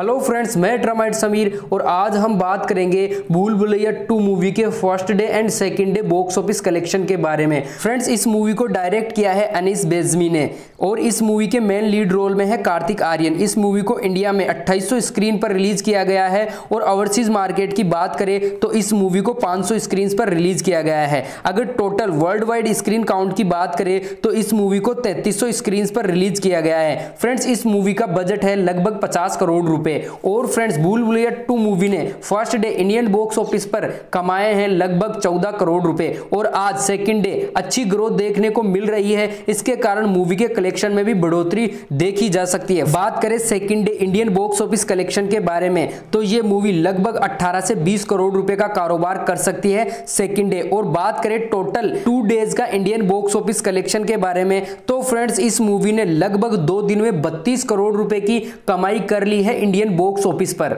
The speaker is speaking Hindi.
हेलो फ्रेंड्स मैं ड्रामाइट समीर और आज हम बात करेंगे भूल भुलैया टू मूवी के first day and second day box office collection के बारे में। फ्रेंड्स इस मूवी को डायरेक्ट किया है अनिस बेजमी ने और इस मूवी के मेन लीड रोल में है कार्तिक आर्यन इस मूवी को इंडिया में 2800 स्क्रीन पर रिलीज़ किया गया है और ओवरसीज मार्केट की बात करें तो इस मूवी को 500 स्क्रीन पर रिलीज़ किया गया है। अगर total worldwide screen count की बात करें तो इस मूवी को तैतीस स्क्रीन पर रिलीज़ किया गया है। फ्रेंड्स इस मूवी का बजट है लगभग पचास करोड़ रुपए। और friends Bhool Bhulaiyaa two movie ने first day Indian box office पर कमाए हैं लगभग चौदह करोड़ रुपए। और आज सेकंड डे अच्छी ग्रोथ देखने को मिल रही है। इसके कारण मूवी के कलेक्शन में भी बढ़ोतरी देखी जा सकती है। बात करें second day Indian box office collection के बारे में तो ये मूवी लगभग 18 से 20 करोड़ रुपए का कारोबार कर सकती है सेकेंड डे और बात करें टोटल टू डेज़ का इंडियन बॉक्स ऑफ़िस कलेक्शन के बारे में तो फ्रेंड्स इस मूवी ने लगभग दो दिन में बत्तीस करोड़ रुपए की कमाई कर ली है इंडियन बॉक्स ऑफ़िस पर।